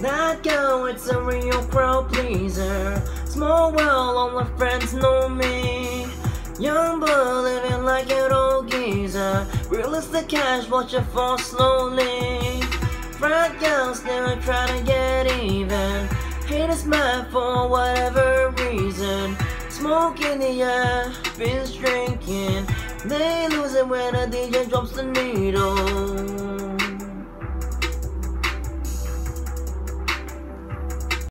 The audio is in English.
That girl, it's a real crowd pleaser. Small world, all my friends know me. Young boy living like an old geezer. Realistic cash, watch it fall slowly. Frat girls never try to get even. Hate is mad for whatever reason. Smoke in the air, binge drinking. They lose it when a DJ drops the needle.